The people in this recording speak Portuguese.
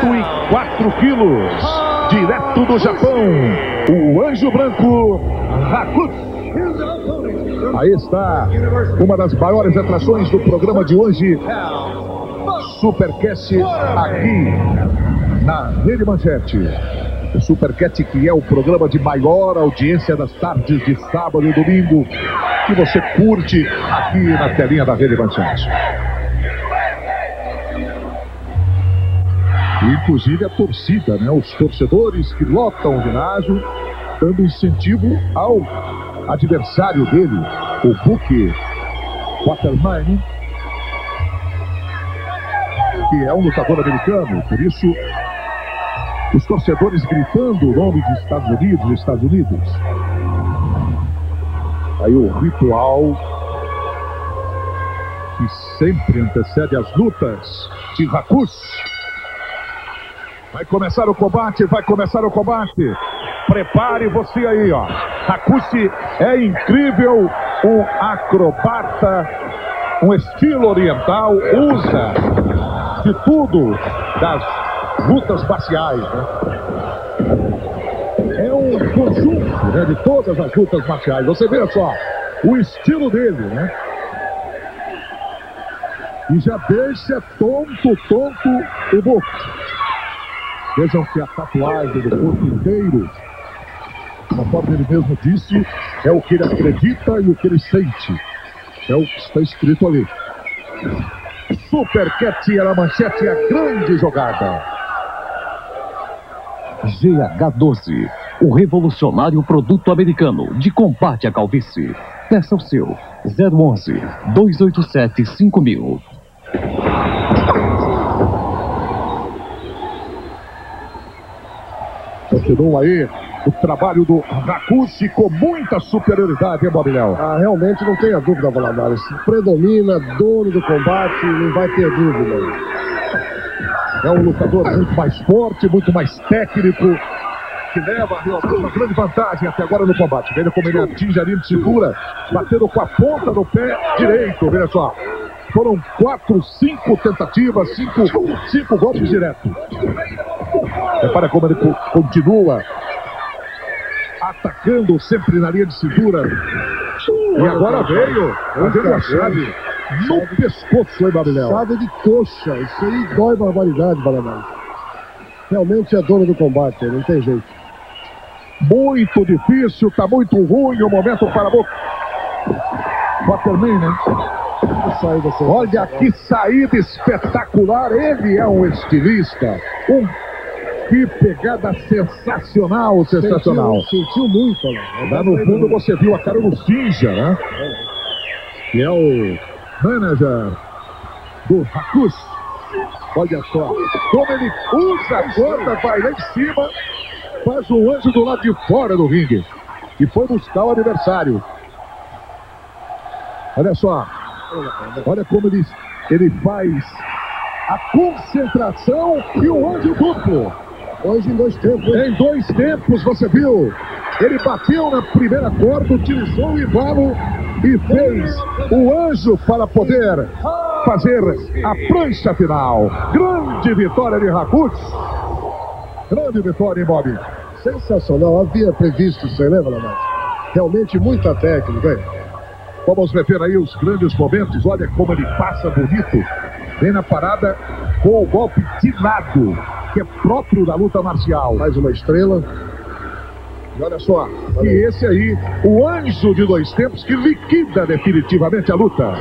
104 quilos, direto do Japão, o Anjo Branco Hakushi. Aí está uma das maiores atrações do programa de hoje, Supercast aqui na Rede Manchete. O Supercat que é o programa de maior audiência das tardes de sábado e domingo que você curte aqui na telinha da Rede Manchete. Inclusive a torcida, né? Os torcedores que lotam o ginásio, dando incentivo ao adversário dele, o Book Waterman, que é um lutador americano, por isso os torcedores gritando o nome dos Estados Unidos, Estados Unidos. Aí o ritual que sempre antecede as lutas de Hakushi. Vai começar o combate, vai começar o combate. Prepare você aí, ó. Hakushi é incrível, um acrobata, um estilo oriental, usa de tudo das lutas marciais, né? É um conjunto né, de todas as lutas marciais. Você vê só o estilo dele, né? E já deixa tonto, tonto o book. Vejam que a tatuagem do corpo inteiro, conforme ele mesmo disse, é o que ele acredita e o que ele sente. É o que está escrito ali. Super Cat era a manchete, a grande jogada. GH12, o revolucionário produto americano de combate à calvície. Peça o seu 011 287 5000. Continua aí o trabalho do Rakushi com muita superioridade, hein, Bobilhão? Ah, realmente não tenha dúvida, Valadares. Predomina, dono do combate, não vai ter dúvida. É um lutador muito mais forte, muito mais técnico, que leva realmente uma grande vantagem até agora no combate. Veja como ele atinge a linha de cintura, batendo com a ponta do pé direito, veja só. Foram quatro, cinco tentativas, cinco, cinco golpes diretos. Repara como ele continua atacando sempre na linha de cintura. E agora veio fazendo a chave no pescoço, hein, Babilel? Chave de coxa. Isso aí dói barbaridade, Balanais. Realmente é dono do combate, não tem jeito. Muito difícil, tá muito ruim o momento para a boca. Waterman, né? Olha que saída espetacular. Ele é um estilista. Um que pegada sensacional, sensacional. Sentiu, sentiu muito, né? Lá no fundo você viu a cara do Cinja, né? Que é o manager do Hakushi. Olha só, como ele usa a corda, vai lá em cima, faz o anjo do lado de fora do ringue. E foi buscar o adversário. Olha só, olha como ele, ele faz a concentração e o anjo duplo. Hoje em dois tempos. Em dois tempos, você viu? Ele bateu na primeira corda, utilizou o embalo e fez o anjo para poder fazer a prancha final. Grande vitória de Hakushi. Grande vitória, hein, Bob? Sensacional. Havia previsto aí, lembra, Lamar? Realmente muita técnica, hein? Vamos rever aí os grandes momentos. Olha como ele passa bonito. Vem na parada com o golpe de lado, que é próprio da luta marcial. Mais uma estrela. E olha só, e esse aí, o anjo de dois tempos que liquida definitivamente a luta.